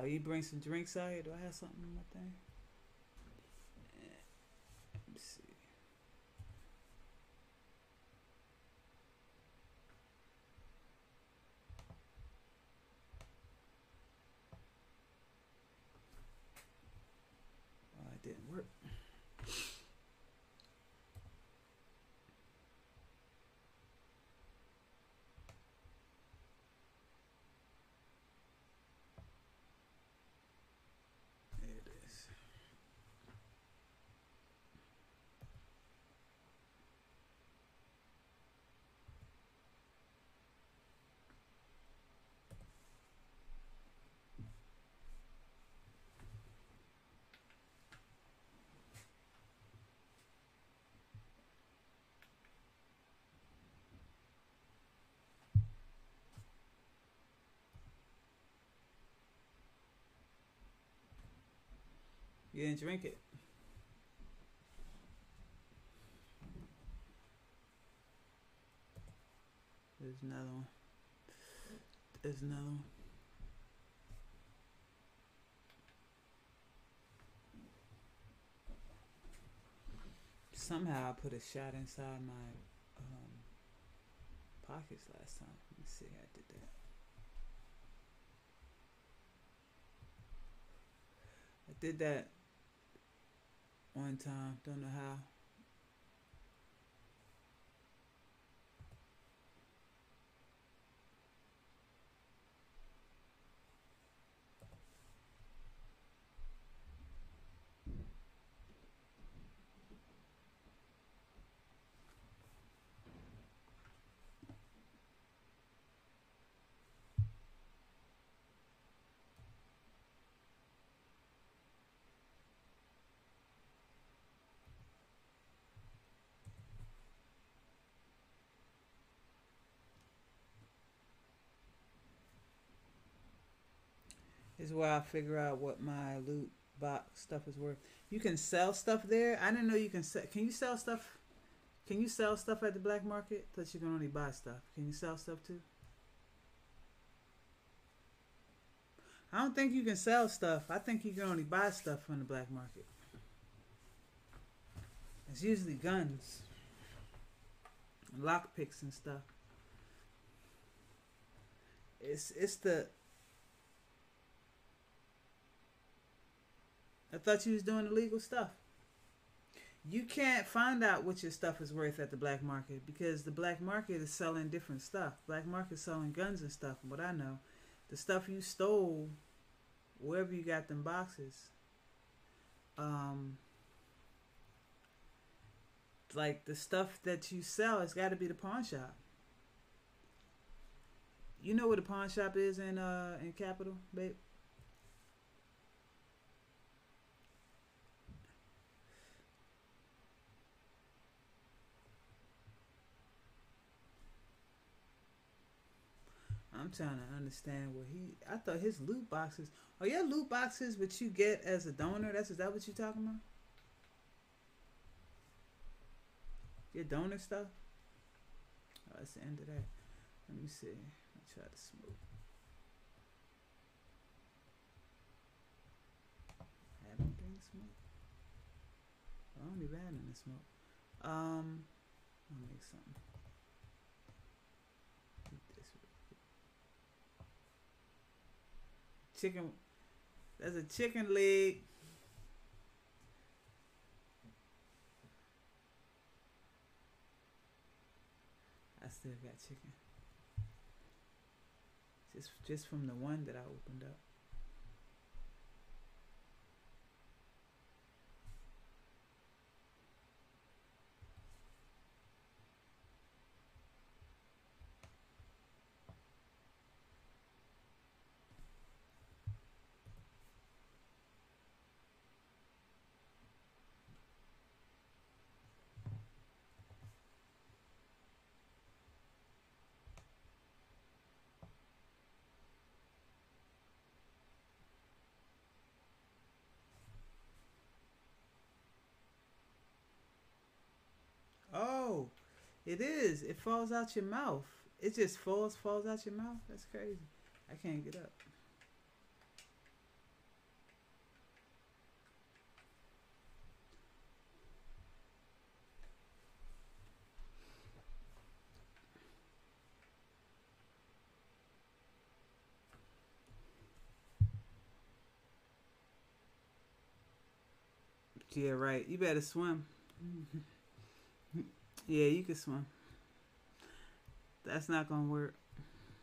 Oh, you bring some drinks out here? Do I have something in my thing? Eh, Let me see. Oh, it didn't work. There it is. You didn't drink it. There's another one. There's another one. Somehow I put a shot inside my um, pockets last time. Let me see how I did that. I did that one time. Don't know how. Is where I figure out what my loot box stuff is worth. You can sell stuff there. I didn't know you can sell. Can you sell stuff? Can you sell stuff at the black market? Thought you can only buy stuff. Can you sell stuff too? I don't think you can sell stuff. I think you can only buy stuff from the black market. It's usually guns, lockpicks, and stuff. It's it's the I thought you was doing illegal stuff. You can't find out what your stuff is worth at the black market because the black market is selling different stuff. Black market selling guns and stuff. From what I know, the stuff you stole, wherever you got them boxes, um, like the stuff that you sell, it's got to be the pawn shop. You know what a pawn shop is in uh in Capital, babe? I'm trying to understand what he. I thought his loot boxes. Are your loot boxes what you get as a donor? That's is that what you're talking about? Your donor stuff. Oh, that's the end of that. Let me see. Me try to smoke. Have anything to smoke? I don't even have any smoke. Um, I'll make something. Chicken. That's a chicken leg. I still got chicken. Just just from the one that I opened up. It is. It falls out your mouth. It just falls, falls out your mouth. That's crazy. I can't get up. Yeah, right. You better swim. yeah, you can swim. That's not gonna work.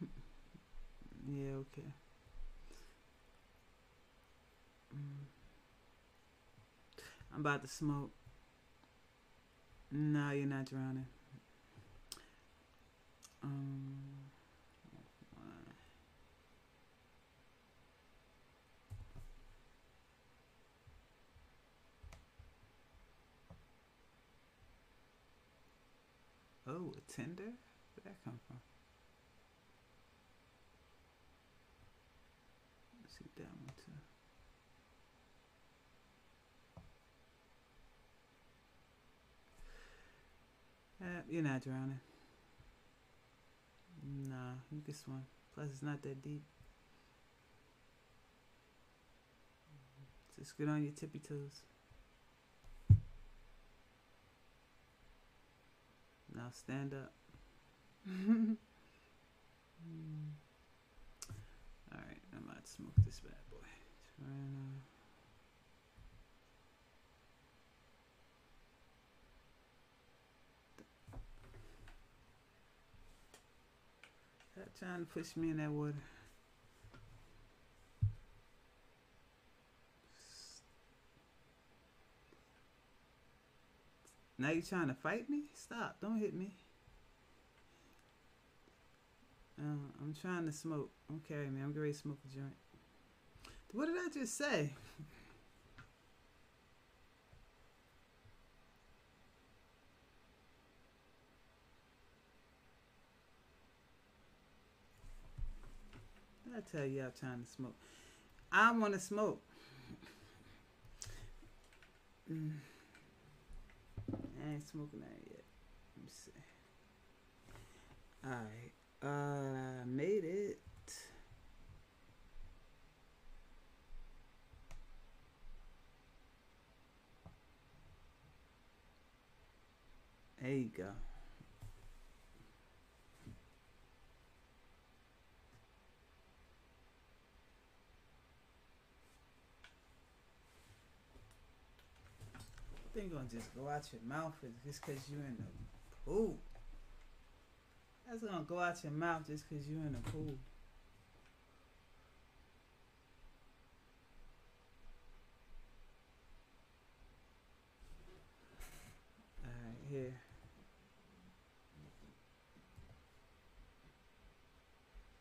yeah, okay. Mm. I'm about to smoke. No, you're not drowning. Um, oh, a Tinder? Where'd that come from? Let's see that one too. Uh, you're not drowning. Nah, you can swim. Plus, it's not that deep. Just get on your tippy toes. Now stand up. mm. Alright, about to smoke this bad boy. Trying to. Trying to push me in that water. Now you trying to fight me? Stop! Don't hit me. Uh, I'm trying to smoke. Don't carry me. I'm to smoke a joint. What did I just say? I tell you, I'm trying to smoke. I want to smoke. Mm. I ain't smoking that yet. Let me see. Alright. Uh, made it. There you go. Gonna just go out your mouth just cause you in the pool. That's gonna go out your mouth just cause you in the pool. Alright, here.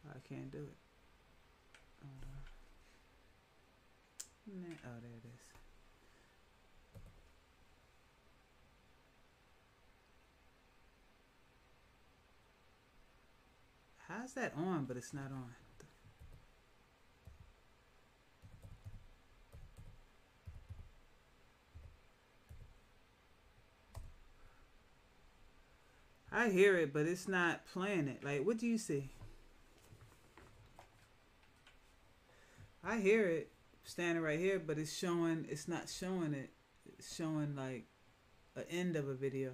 I can't do it. Oh, there it is. How's that on, but it's not on? I hear it, but it's not playing it. Like, what do you see? I hear it standing right here, but it's showing, it's not showing it. It's showing like an end of a video.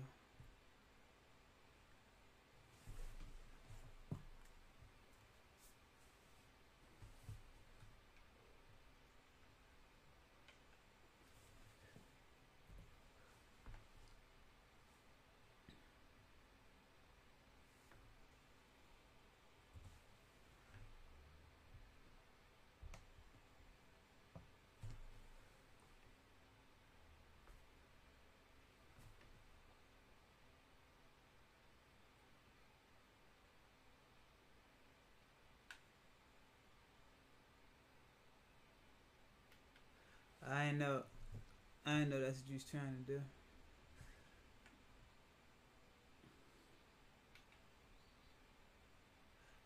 I know, I know that's what you was trying to do.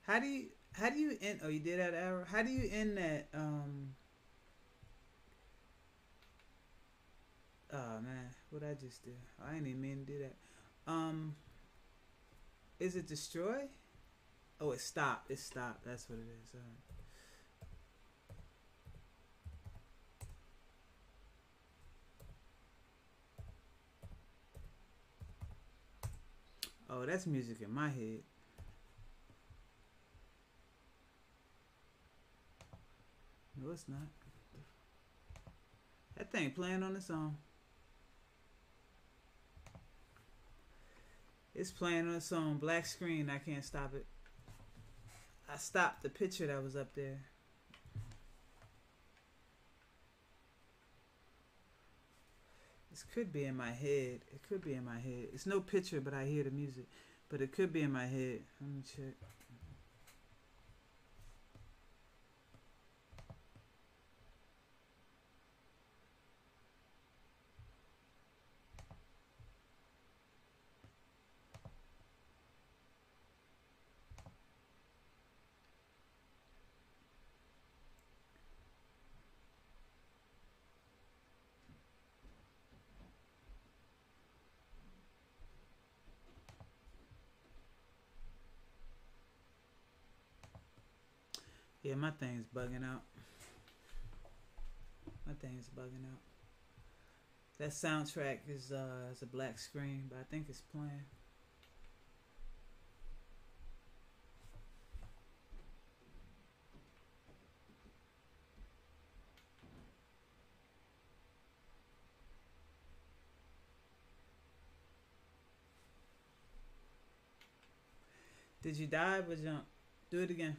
How do you how do you end? Oh, you did that arrow. How do you end that? Um. Oh man, what I just did? I ain't even mean to do that. Um. Is it destroy? Oh, it stopped. It stopped. That's what it is. Oh, that's music in my head. No, it's not. That thing playing on its own. It's playing on its own black screen. I can't stop it. I stopped the picture that was up there. This could be in my head. It could be in my head. It's no picture, but I hear the music. But it could be in my head. Let me check. Yeah, my thing's bugging out. My thing's bugging out. That soundtrack is uh is a black screen, but I think it's playing. Did you dive or jump? Do it again.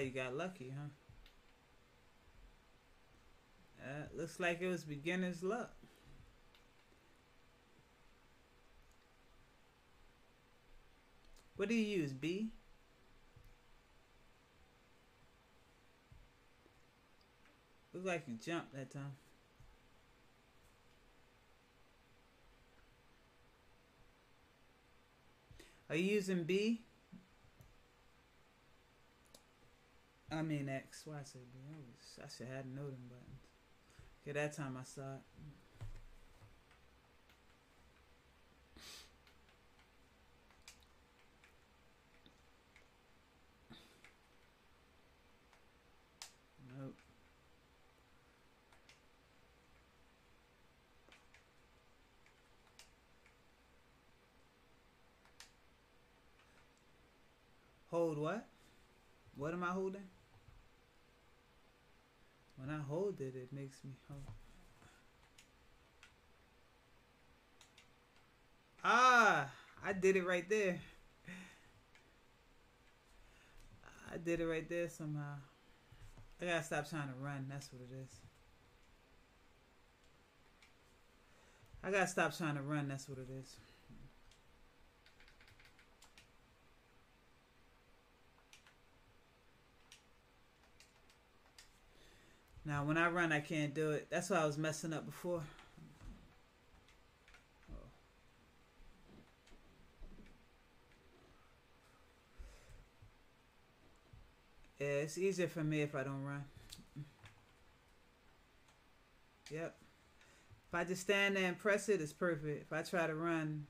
You got lucky, huh? Uh, looks like it was beginner's luck. What do you use, B? Looks like you jumped that time. Are you using B? I mean X. Why I say B? I, I should have know them buttons. Okay, that time I saw it. Nope. Hold what? What am I holding? When I hold it, it makes me hold. Ah, I did it right there. I did it right there somehow. I gotta stop trying to run. That's what it is. I gotta stop trying to run. That's what it is. Now, when I run, I can't do it. That's why I was messing up before. Oh. Yeah, it's easier for me if I don't run. Yep. If I just stand there and press it, it's perfect. If I try to run,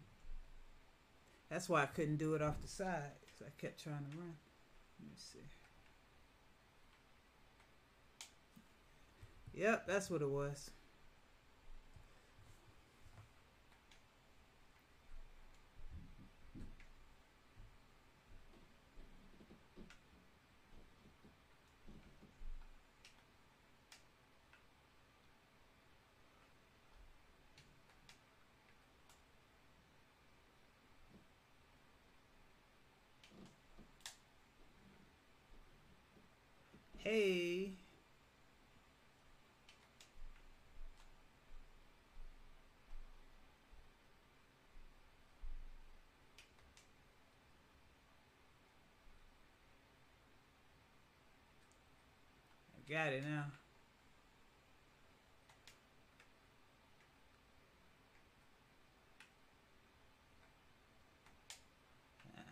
that's why I couldn't do it off the side. Because I kept trying to run. Let me see. Yep, that's what it was. Hey. I got it now. Ah.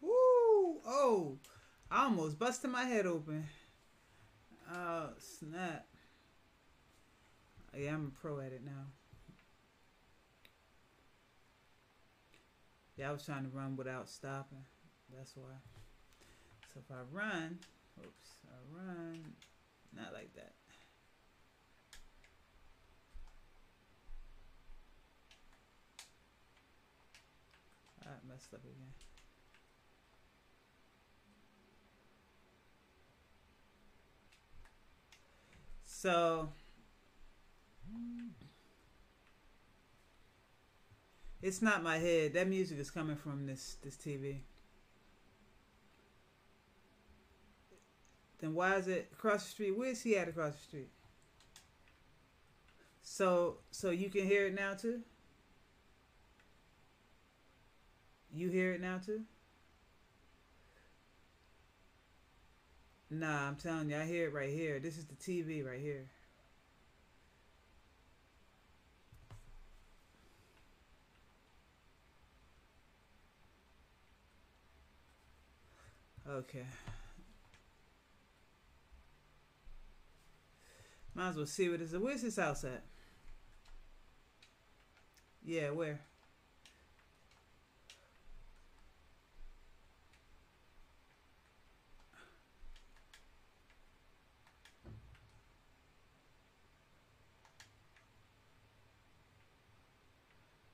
Woo! Oh, I almost busted my head open. Oh, snap. Yeah, I'm a pro at it now. Yeah, I was trying to run without stopping. That's why. So if I run, oops, I run, not like that. I messed up again. So, it's not my head. That music is coming from this this TV. Then why is it across the street? Where's he at across the street? So so you can hear it now too? You hear it now too? Nah, I'm telling you, I hear it right here. This is the TV right here. Okay. Might as well see what this is. Where's this house at? Yeah, where?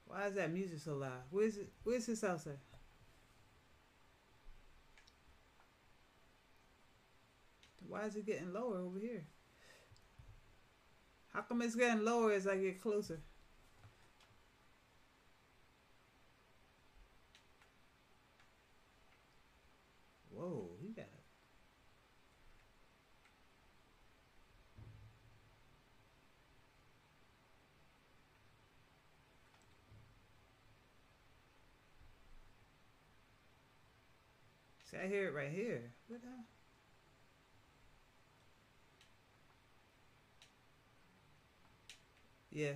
Why is that music so loud? Where's it? Where's this house at? Why is it getting lower over here? How come it's getting lower as I get closer? Whoa, he got it. See, I hear it right here. What the Yeah.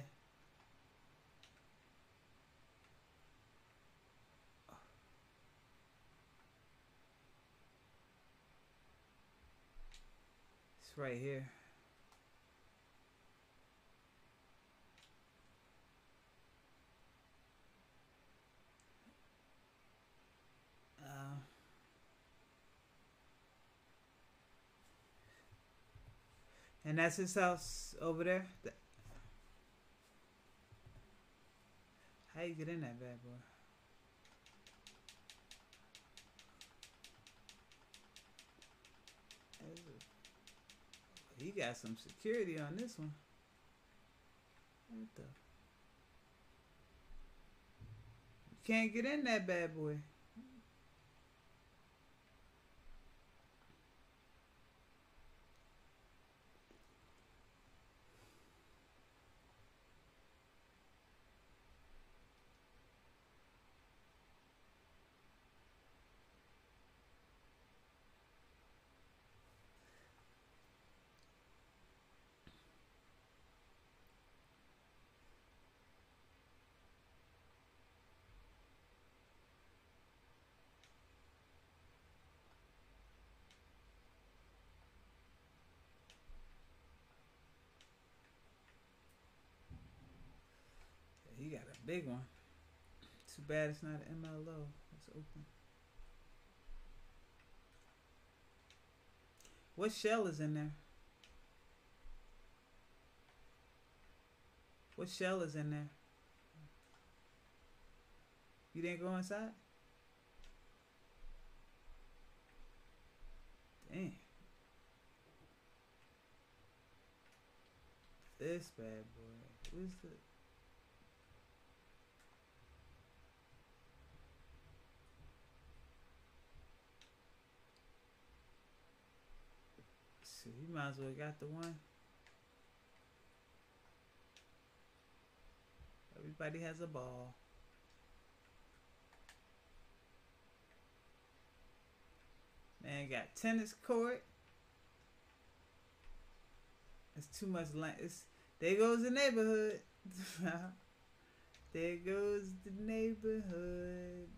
It's right here. Uh, and that's his house over there. How you get in that bad boy? He got some security on this one. What the? You can't get in that bad boy. He got a big one. Too bad it's not an MLO. It's open. What shell is in there? What shell is in there? You didn't go inside? Damn. This bad boy. Where's the See, you might as well got the one. Everybody has a ball. Man, got tennis court. It's too much land. It's there goes the neighborhood. there goes the neighborhood.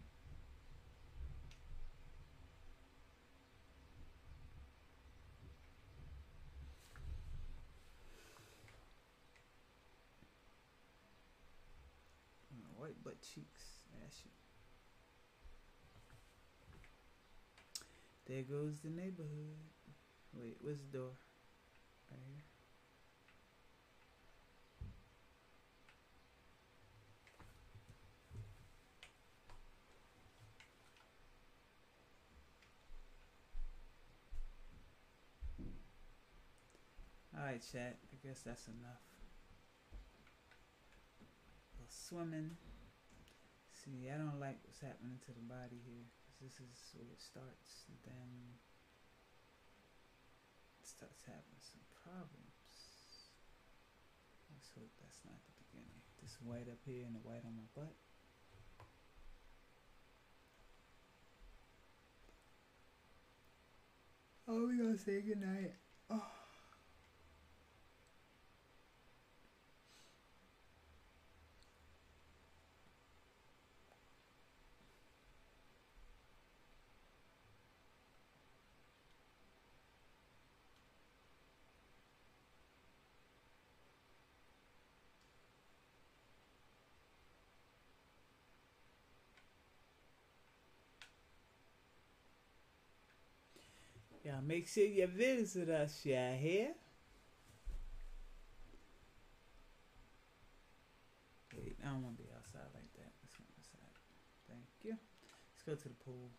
butt cheeks. That shit. There goes the neighborhood. Wait, where's the door? Right here. Alright chat, I guess that's enough. A little swimming. See, I don't like what's happening to the body here. this is where it starts. And then it starts having some problems. Let's hope that's not the beginning. This white up here and the white on my butt. Oh, we gonna say goodnight. Oh. Yeah, make sure you visit us, yeah, here. Wait, I don't want to be outside like that. Let's go. Thank you. Let's go to the pool.